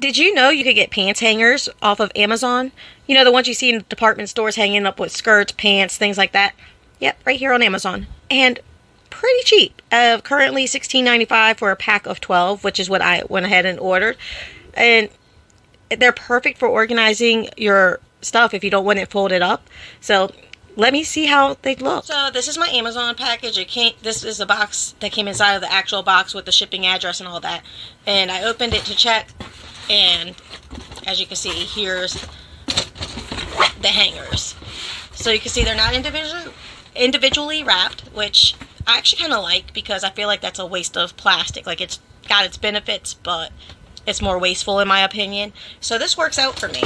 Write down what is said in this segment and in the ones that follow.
Did you know you could get pants hangers off of Amazon? You know, the ones you see in department stores hanging up with skirts, pants, things like that? Yep, right here on Amazon. And pretty cheap. Uh, currently $16.95 for a pack of 12, which is what I went ahead and ordered. And they're perfect for organizing your stuff if you don't want it folded up. So let me see how they look. So this is my Amazon package. It came. This is a box that came inside of the actual box with the shipping address and all that. And I opened it to check, and as you can see, here's the hangers. So you can see they're not individually individually wrapped, which I actually kind of like because I feel like that's a waste of plastic. Like it's got its benefits, but it's more wasteful in my opinion. So this works out for me.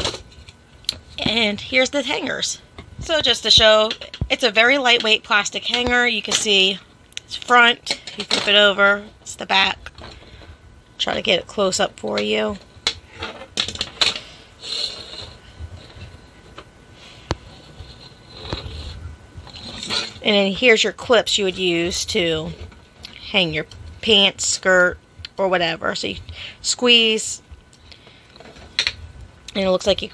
And here's the hangers. So just to show, it's a very lightweight plastic hanger. You can see it's front, you flip it over, it's the back. Try to get it close up for you. And then here's your clips you would use to hang your pants, skirt, or whatever. So you squeeze, and it looks like you,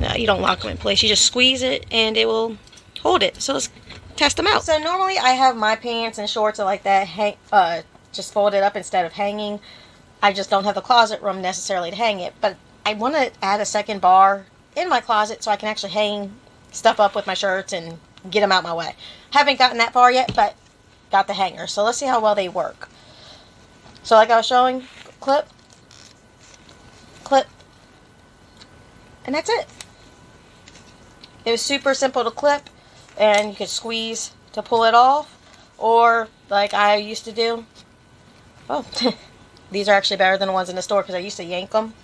no, you don't lock them in place. You just squeeze it, and it will hold it. So let's test them out. So normally I have my pants and shorts like that hang, uh, just folded up instead of hanging. I just don't have the closet room necessarily to hang it, but I want to add a second bar in my closet so I can actually hang stuff up with my shirts and get them out my way. Haven't gotten that far yet, but got the hanger. So let's see how well they work. So like I was showing, clip, clip, and that's it. It was super simple to clip, and you could squeeze to pull it off, or like I used to do. Oh, these are actually better than the ones in the store because I used to yank them.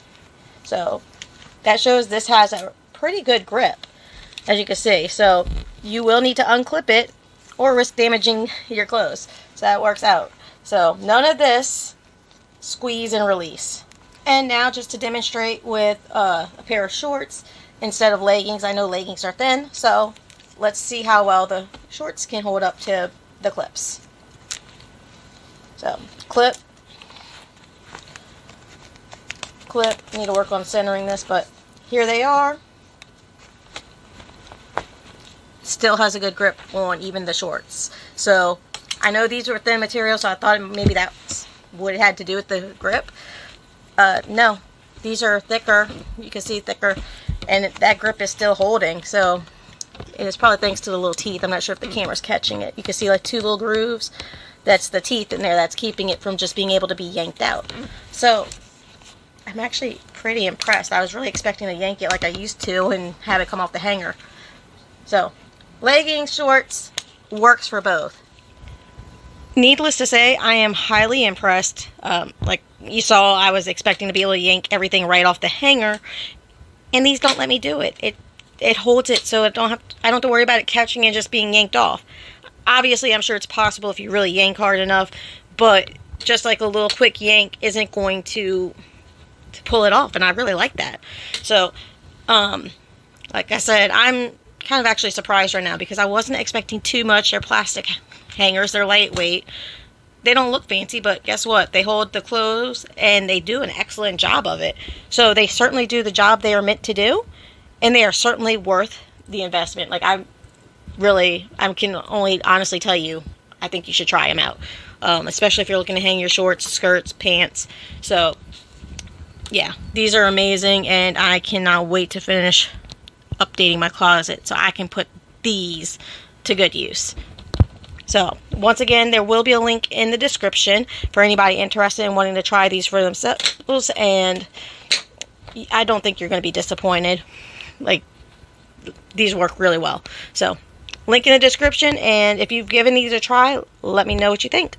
So that shows this has a pretty good grip, as you can see. So you will need to unclip it or risk damaging your clothes. So that works out. So none of this squeeze and release. And now just to demonstrate with uh, a pair of shorts instead of leggings. I know leggings are thin, so let's see how well the shorts can hold up to the clips. So clip, clip. Need to work on centering this, but here they are. Still has a good grip on even the shorts. So I know these were thin material, so I thought maybe that's what it had to do with the grip. Uh, no, these are thicker. You can see thicker, and that grip is still holding. So it is probably thanks to the little teeth. I'm not sure if the camera's catching it. You can see like two little grooves. That's the teeth in there that's keeping it from just being able to be yanked out. So I'm actually pretty impressed. I was really expecting to yank it like I used to and have it come off the hanger. So leggings, shorts, works for both. Needless to say, I am highly impressed. Um, like you saw, I was expecting to be able to yank everything right off the hanger, and these don't let me do it. It it holds it so I don't have I don't have to worry about it catching and just being yanked off. Obviously, I'm sure it's possible if you really yank hard enough, but just like a little quick yank isn't going to to pull it off, and I really like that. So, um, like I said, I'm kind of actually surprised right now because I wasn't expecting too much. They're plastic hangers. They're lightweight. They don't look fancy, but guess what? They hold the clothes and they do an excellent job of it. So they certainly do the job they are meant to do, and they are certainly worth the investment. Like I'm really, I can only honestly tell you, I think you should try them out, um, especially if you're looking to hang your shorts, skirts, pants. So yeah, these are amazing, and I cannot wait to finish updating my closet so I can put these to good use. So, once again, there will be a link in the description for anybody interested in wanting to try these for themselves. And I don't think you're going to be disappointed. Like, these work really well. So, link in the description. And if you've given these a try, let me know what you think.